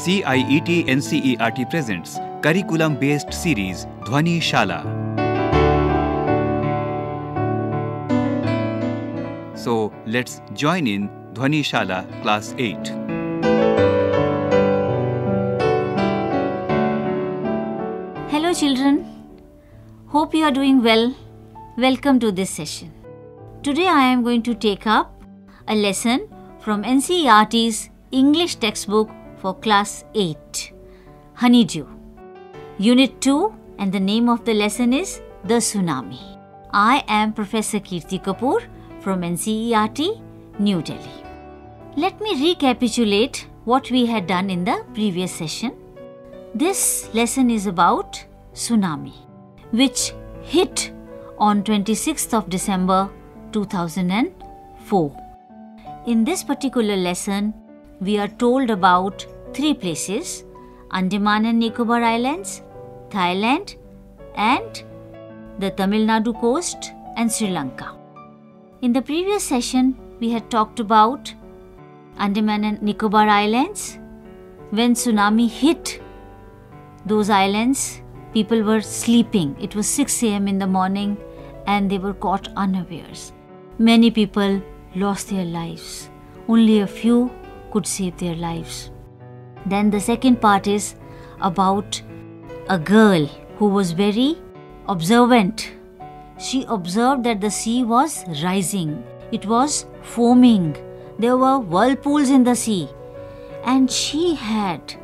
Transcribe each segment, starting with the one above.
CIET NCERT presents curriculum based series Dhwani Shala. So let's join in Dhwani Shala class 8. Hello, children. Hope you are doing well. Welcome to this session. Today, I am going to take up a lesson from NCERT's English textbook for class 8 Honeydew. Unit 2, and the name of the lesson is The Tsunami. I am Professor Kirti Kapoor from NCERT, New Delhi. Let me recapitulate what we had done in the previous session. This lesson is about tsunami, which hit on 26th of December 2004. In this particular lesson, we are told about three places Andaman and Nicobar Islands, Thailand, and the Tamil Nadu coast and Sri Lanka. In the previous session, we had talked about Andaman and Nicobar Islands. When tsunami hit those islands, people were sleeping. It was 6 a.m. in the morning and they were caught unawares. Many people lost their lives. Only a few could save their lives. Then the second part is about a girl who was very observant. She observed that the sea was rising, it was foaming, there were whirlpools in the sea, and she had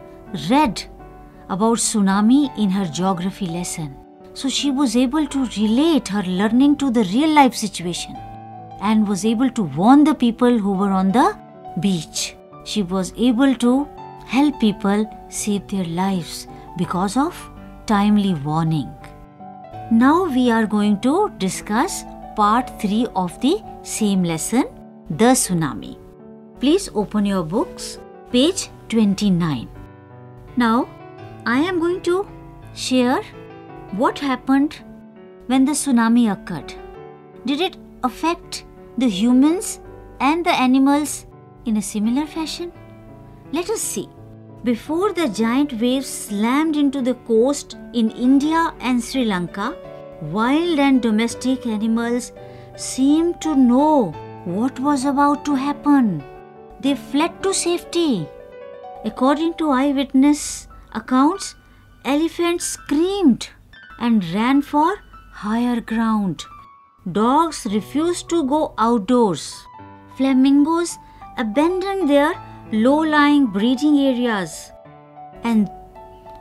read about tsunami in her geography lesson. So she was able to relate her learning to the real life situation and was able to warn the people who were on the beach. She was able to help people save their lives because of timely warning. Now we are going to discuss part 3 of the same lesson, the tsunami. Please open your books, page 29. Now, I am going to share what happened when the tsunami occurred. Did it affect the humans and the animals in a similar fashion? Let us see. Before the giant waves slammed into the coast in India and Sri Lanka, wild and domestic animals seemed to know what was about to happen. They fled to safety. According to eyewitness accounts, elephants screamed and ran for higher ground. Dogs refused to go outdoors. Flamingos abandoned their low lying breeding areas. And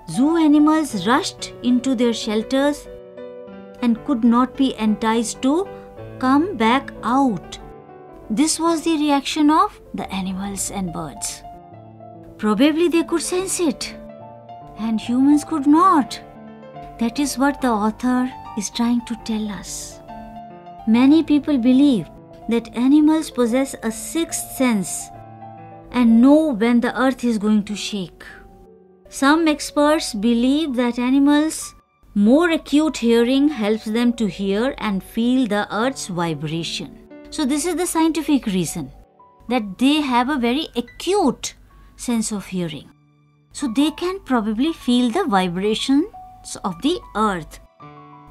zoo animals rushed into their shelters and could not be enticed to come back out. This was the reaction of the animals and birds. Probably they could sense it, and humans could not. That is what the author is trying to tell us. Many people believe that animals possess a sixth sense and know when the earth is going to shake. Some experts believe that animals' more acute hearing helps them to hear and feel the earth's vibration. So, this is the scientific reason that they have a very acute sense of hearing. So, they can probably feel the vibrations of the earth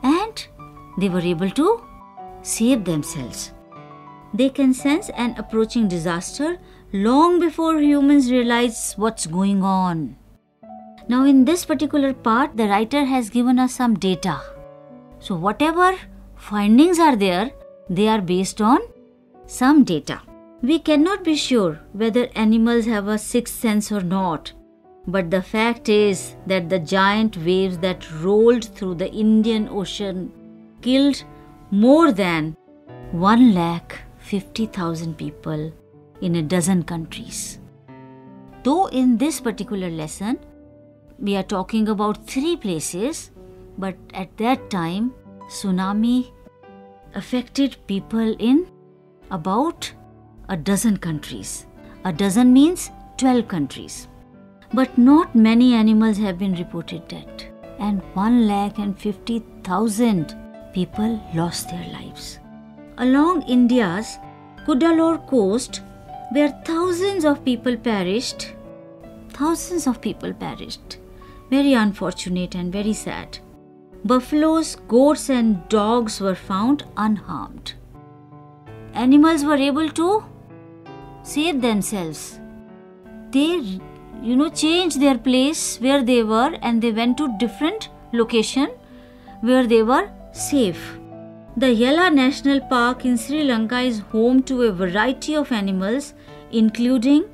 and they were able to save themselves. They can sense an approaching disaster long before humans realize what's going on. Now, in this particular part, the writer has given us some data. So, whatever findings are there, they are based on some data. We cannot be sure whether animals have a sixth sense or not, but the fact is that the giant waves that rolled through the Indian Ocean killed more than 1 lakh 50,000 people in a dozen countries. Though in this particular lesson, we are talking about three places, but at that time, tsunami affected people in about a dozen countries. A dozen means 12 countries. But not many animals have been reported dead, and 1 lakh and 50,000 people lost their lives. Along India's Cuddalore coast, where thousands of people perished, Thousands of people perished. Very unfortunate and very sad. Buffaloes, goats, and dogs were found unharmed. Animals were able to save themselves. They, you know, changed their place where they were and they went to different location where they were safe. The Yala National Park in Sri Lanka is home to a variety of animals, including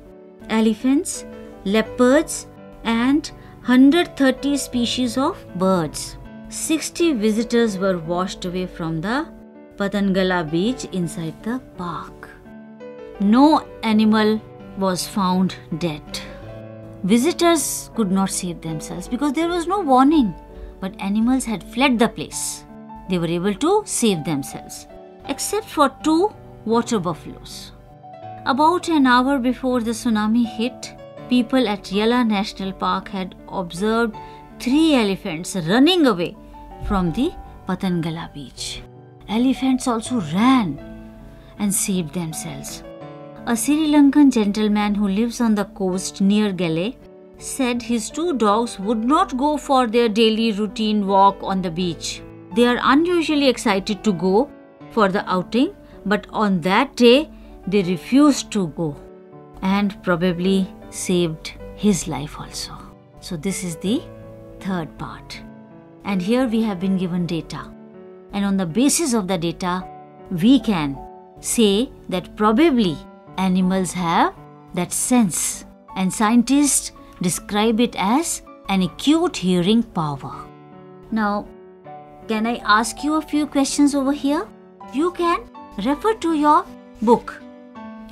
elephants, leopards, and 130 species of birds. 60 visitors were washed away from the Patangala beach inside the park. No animal was found dead. Visitors could not save themselves because there was no warning, but animals had fled the place they were able to save themselves, except for two water buffaloes. About an hour before the tsunami hit, people at Yala National Park had observed three elephants running away from the Patangala beach. Elephants also ran and saved themselves. A Sri Lankan gentleman who lives on the coast near Galle said his two dogs would not go for their daily routine walk on the beach. They are unusually excited to go for the outing, but on that day they refused to go and probably saved his life also. So, this is the third part. And here we have been given data. And on the basis of the data, we can say that probably animals have that sense. And scientists describe it as an acute hearing power. Now, can I ask you a few questions over here? You can refer to your book.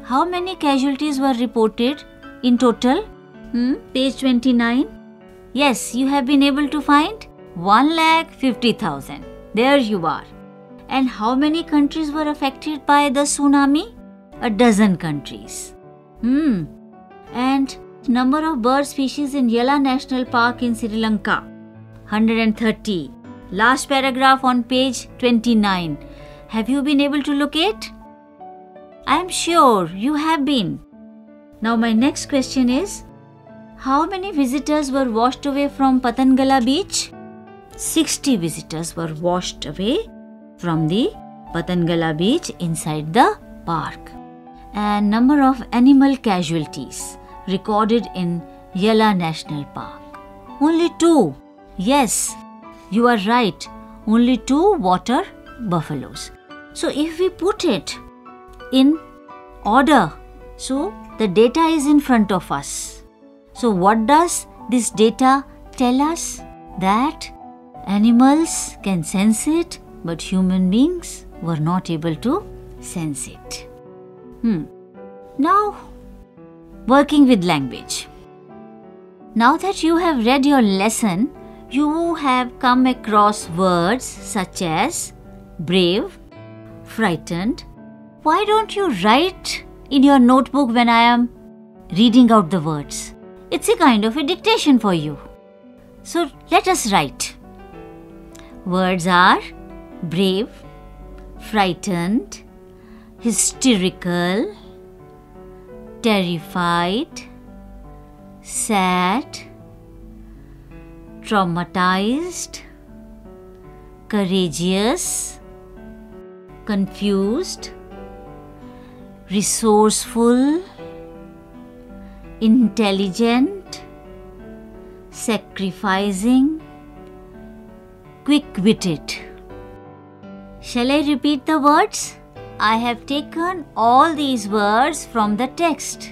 How many casualties were reported in total? Hmm? Page 29. Yes, you have been able to find 1 lakh 50,000. There you are. And how many countries were affected by the tsunami? A dozen countries. Hmm. And number of bird species in Yala National Park in Sri Lanka? 130. Last paragraph on page 29. Have you been able to locate? I am sure you have been. Now, my next question is How many visitors were washed away from Patangala beach? 60 visitors were washed away from the Patangala beach inside the park. And number of animal casualties recorded in Yala National Park. Only two. Yes, you are right, only two water buffaloes. So if we put it in order, so the data is in front of us. So what does this data tell us? That animals can sense it, but human beings were not able to sense it. Hmm. Now, working with language. Now that you have read your lesson, you have come across words such as brave, frightened. Why don't you write in your notebook when I am reading out the words? It's a kind of a dictation for you. So let us write. Words are brave, frightened, hysterical, terrified, sad, traumatized, courageous, confused, resourceful, intelligent, sacrificing, quick witted. Shall I repeat the words? I have taken all these words from the text.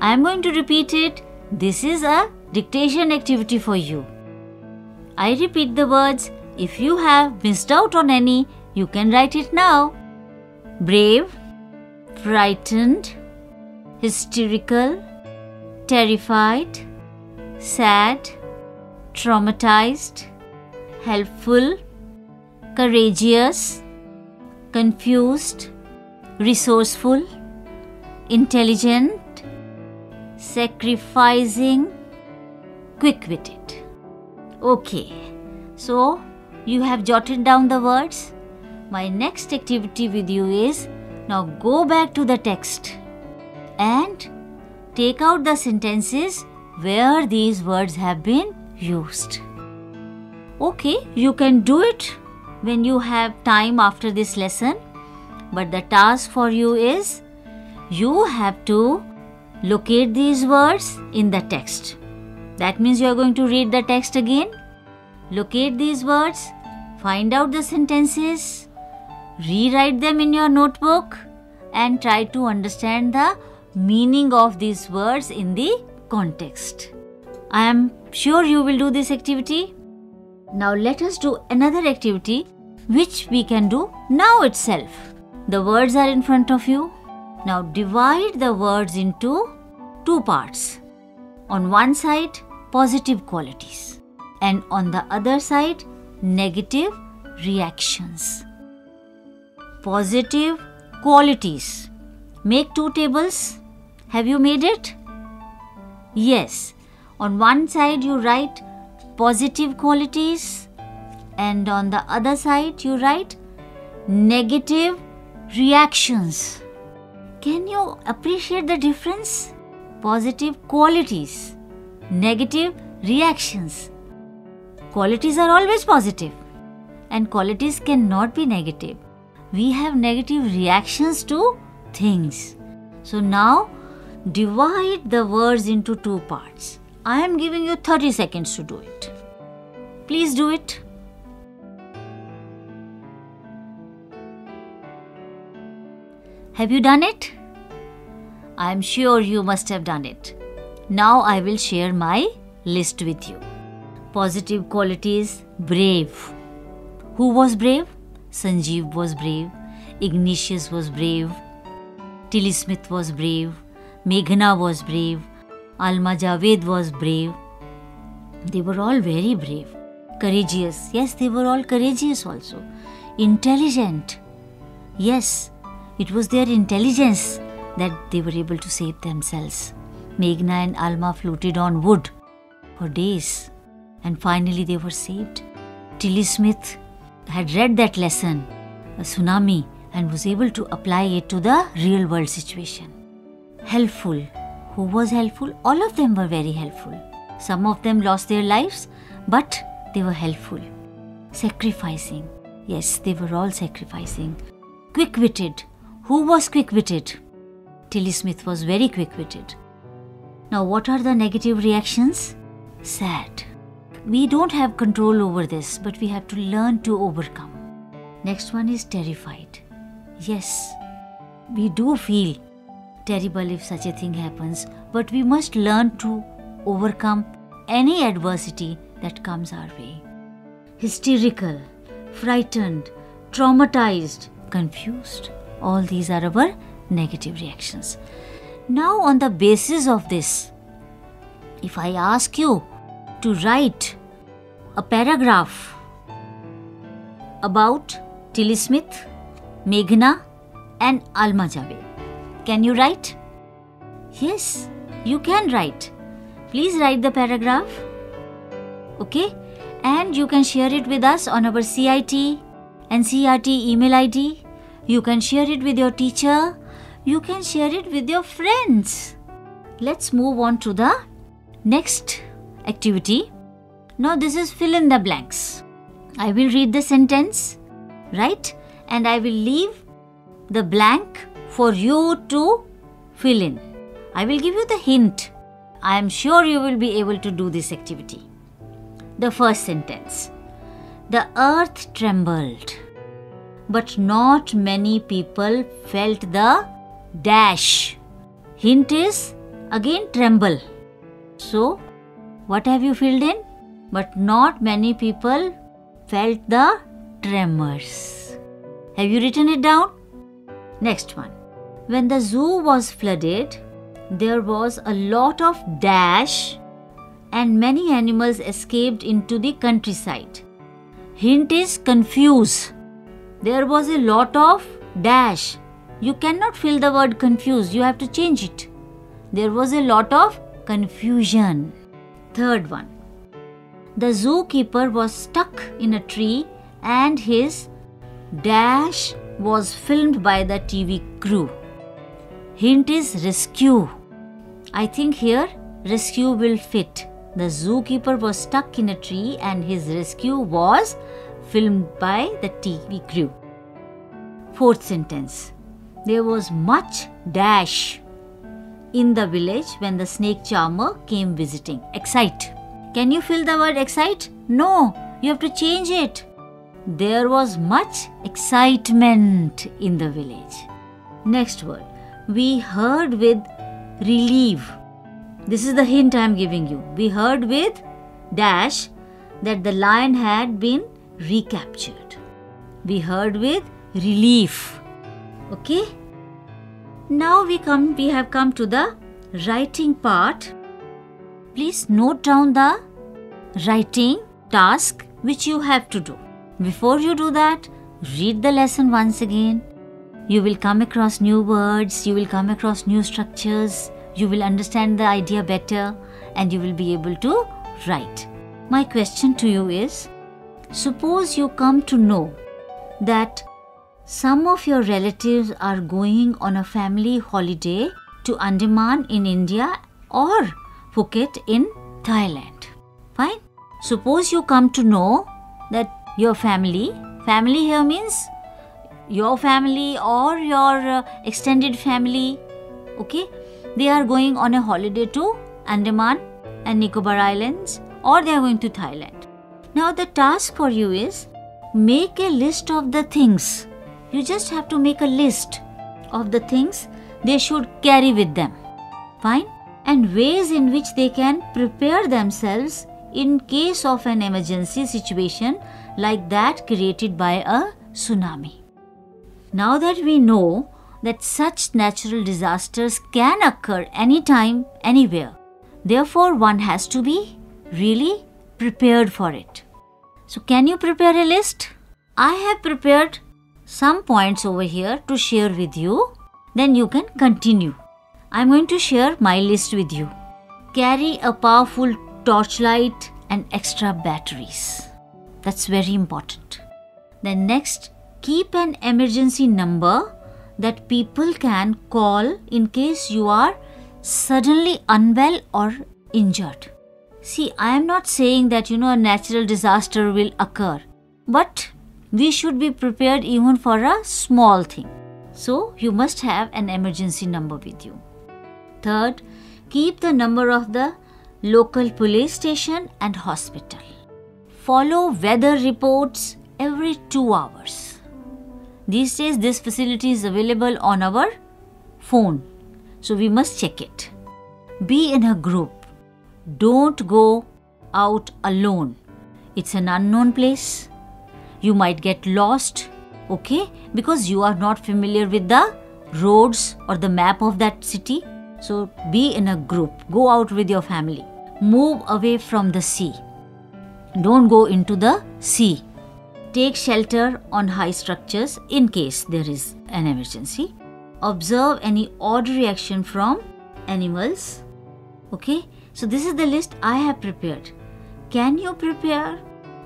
I am going to repeat it. This is a dictation activity for you. I repeat the words. If you have missed out on any, you can write it now. Brave, frightened, hysterical, terrified, sad, traumatized, helpful, courageous, confused, resourceful, intelligent, sacrificing, quick witted. Okay, so you have jotted down the words. My next activity with you is now go back to the text and take out the sentences where these words have been used. Okay, you can do it when you have time after this lesson, but the task for you is you have to locate these words in the text. That means you are going to read the text again, locate these words, find out the sentences, rewrite them in your notebook, and try to understand the meaning of these words in the context. I am sure you will do this activity. Now let us do another activity which we can do now itself. The words are in front of you. Now divide the words into two parts. On one side, positive qualities, and on the other side, negative reactions. Positive qualities. Make two tables. Have you made it? Yes. On one side, you write positive qualities, and on the other side, you write negative reactions. Can you appreciate the difference? Positive qualities, negative reactions. Qualities are always positive, and qualities cannot be negative. We have negative reactions to things. So now divide the words into two parts. I am giving you 30 seconds to do it. Please do it. Have you done it? I am sure you must have done it. Now I will share my list with you. Positive qualities brave. Who was brave? Sanjeev was brave. Ignatius was brave. Tilly Smith was brave. Meghna was brave. Alma Javed was brave. They were all very brave. Courageous. Yes, they were all courageous also. Intelligent. Yes, it was their intelligence that they were able to save themselves. Meghna and Alma floated on wood for days and finally they were saved. Tilly Smith had read that lesson, a tsunami, and was able to apply it to the real world situation. Helpful. Who was helpful? All of them were very helpful. Some of them lost their lives, but they were helpful. Sacrificing. Yes, they were all sacrificing. Quick witted. Who was quick witted? Tilly Smith was very quick witted. Now, what are the negative reactions? Sad. We don't have control over this, but we have to learn to overcome. Next one is terrified. Yes, we do feel terrible if such a thing happens, but we must learn to overcome any adversity that comes our way. Hysterical, frightened, traumatized, confused. All these are our negative reactions. Now, on the basis of this, if I ask you to write a paragraph about Tilly Smith, Meghna, and Alma Javed, can you write? Yes, you can write. Please write the paragraph. Okay? And you can share it with us on our CIT and CRT email ID. You can share it with your teacher. You can share it with your friends. Let's move on to the next activity. Now, this is fill in the blanks. I will read the sentence, right? And I will leave the blank for you to fill in. I will give you the hint. I am sure you will be able to do this activity. The first sentence The earth trembled, but not many people felt the dash. Hint is again tremble. So, what have you filled in? But not many people felt the tremors. Have you written it down? Next one. When the zoo was flooded, there was a lot of dash and many animals escaped into the countryside. Hint is confuse. There was a lot of dash. You cannot fill the word confused, you have to change it. There was a lot of confusion. Third one. The zookeeper was stuck in a tree and his dash was filmed by the TV crew. Hint is rescue. I think here rescue will fit. The zookeeper was stuck in a tree and his rescue was filmed by the TV crew. Fourth sentence. There was much dash in the village when the snake charmer came visiting. Excite. Can you fill the word excite? No, you have to change it. There was much excitement in the village. Next word. We heard with relief. This is the hint I am giving you. We heard with dash that the lion had been recaptured. We heard with relief. Okay? Now we come we have come to the writing part. Please note down the writing task which you have to do. Before you do that, read the lesson once again. You will come across new words, you will come across new structures, you will understand the idea better, and you will be able to write. My question to you is suppose you come to know that some of your relatives are going on a family holiday to Andaman in India or Phuket in Thailand. Fine? Suppose you come to know that your family, family here means your family or your uh, extended family, okay, they are going on a holiday to Andaman and Nicobar Islands or they are going to Thailand. Now, the task for you is make a list of the things you just have to make a list of the things they should carry with them. Fine? And ways in which they can prepare themselves in case of an emergency situation like that created by a tsunami. Now that we know that such natural disasters can occur anytime, anywhere, therefore one has to be really prepared for it. So, can you prepare a list? I have prepared some points over here to share with you. Then you can continue. I'm going to share my list with you. Carry a powerful torchlight and extra batteries. That's very important. Then, next, keep an emergency number that people can call in case you are suddenly unwell or injured. See, I am not saying that you know a natural disaster will occur, but we should be prepared even for a small thing. So, you must have an emergency number with you. Third, keep the number of the local police station and hospital. Follow weather reports every two hours. These days, this facility is available on our phone, so we must check it. Be in a group. Don't go out alone. It's an unknown place you might get lost, okay, because you are not familiar with the roads or the map of that city. So be in a group, go out with your family, move away from the sea. Don't go into the sea. Take shelter on high structures in case there is an emergency. Observe any odd reaction from animals. Okay, so this is the list I have prepared. Can you prepare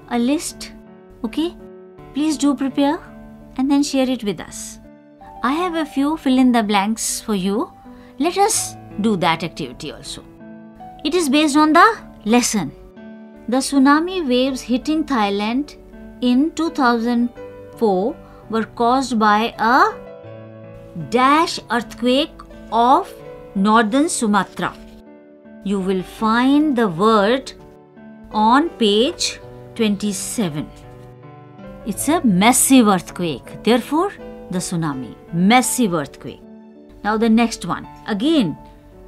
a list? Okay, Please do prepare and then share it with us. I have a few fill in the blanks for you. Let us do that activity also. It is based on the lesson. The tsunami waves hitting Thailand in 2004 were caused by a dash earthquake of northern Sumatra. You will find the word on page 27. It's a massive earthquake. Therefore, the tsunami. Massive earthquake. Now, the next one. Again,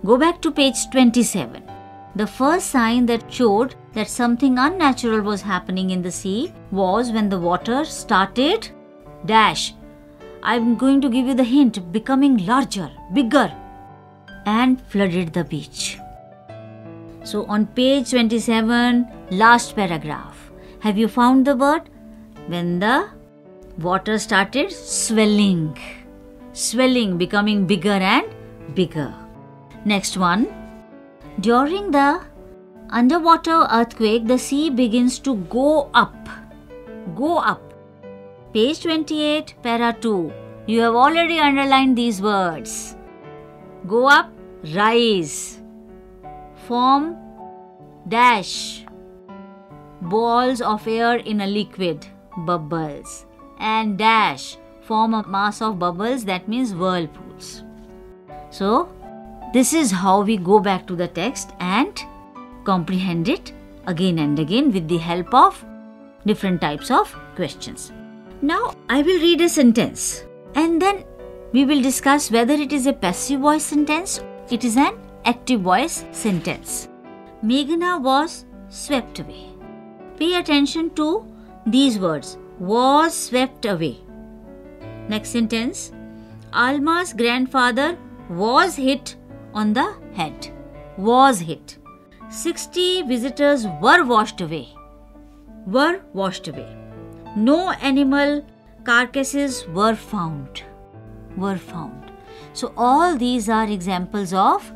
go back to page 27. The first sign that showed that something unnatural was happening in the sea was when the water started dash. I'm going to give you the hint becoming larger, bigger, and flooded the beach. So, on page 27, last paragraph, have you found the word? When the water started swelling, swelling, becoming bigger and bigger. Next one. During the underwater earthquake, the sea begins to go up. Go up. Page 28, para 2. You have already underlined these words. Go up, rise. form dash balls of air in a liquid bubbles. And dash form a mass of bubbles that means whirlpools. So this is how we go back to the text and comprehend it again and again with the help of different types of questions. Now i will read a sentence and then we will discuss whether it is a passive voice sentence it is an active voice sentence. Meghna was swept away. Pay attention to these words was swept away. Next sentence Alma's grandfather was hit on the head. Was hit. 60 visitors were washed away. Were washed away. No animal carcasses were found. Were found. So, all these are examples of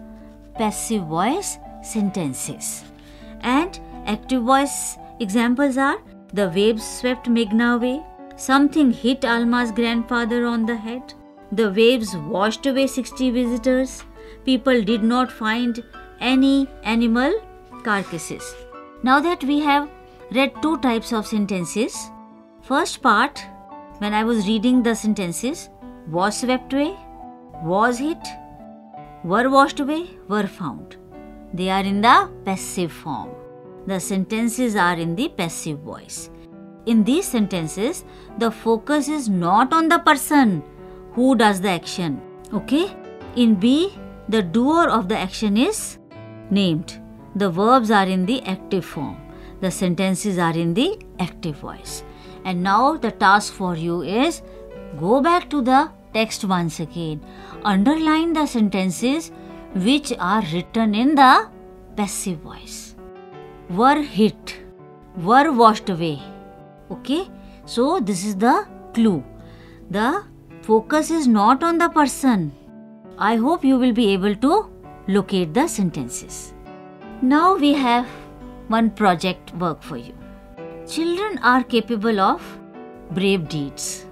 passive voice sentences. And active voice Examples are the waves swept Meghna away, something hit Alma's grandfather on the head, the waves washed away 60 visitors, people did not find any animal carcasses. Now that we have read two types of sentences, first part, when I was reading the sentences, was swept away, was hit, were washed away, were found. They are in the passive form the sentences are in the passive voice. In these sentences, the focus is not on the person who does the action. Okay? In B, the doer of the action is named. The verbs are in the active form. The sentences are in the active voice. And now the task for you is go back to the text once again. Underline the sentences which are written in the passive voice were hit, were washed away. Okay, so this is the clue. The focus is not on the person. I hope you will be able to locate the sentences. Now we have one project work for you. Children are capable of brave deeds.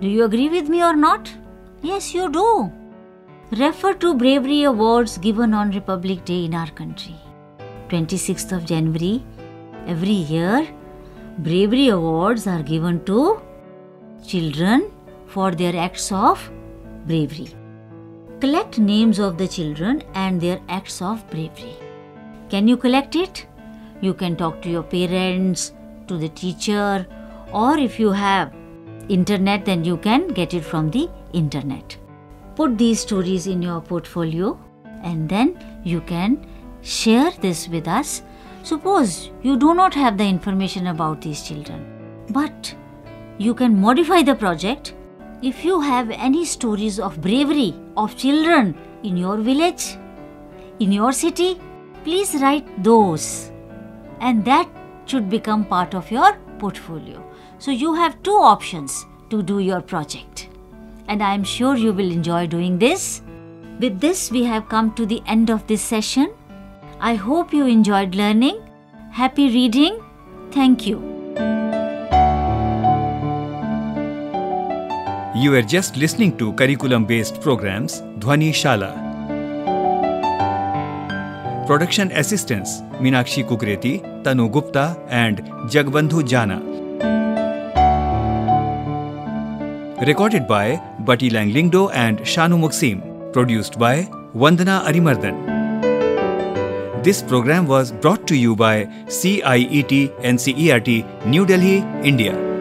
Do you agree with me or not? Yes, you do. Refer to bravery awards given on Republic Day in our country. 26th of January, every year, bravery awards are given to children for their acts of bravery. Collect names of the children and their acts of bravery. Can you collect it? You can talk to your parents, to the teacher, or if you have internet, then you can get it from the internet. Put these stories in your portfolio and then you can share this with us. Suppose you do not have the information about these children, but you can modify the project. If you have any stories of bravery of children in your village, in your city, please write those. And that should become part of your portfolio. So you have two options to do your project. And I am sure you will enjoy doing this. With this, we have come to the end of this session. I hope you enjoyed learning. Happy reading. Thank you. You are just listening to curriculum based programs Dhwani Shala. Production assistants Minakshi Kukreti, Tanu Gupta, and Jagbandhu Jana. Recorded by Bati Langlingdo and Shanu Muksim. Produced by Vandana Arimardan. This program was brought to you by CIET NCERT, New Delhi, India.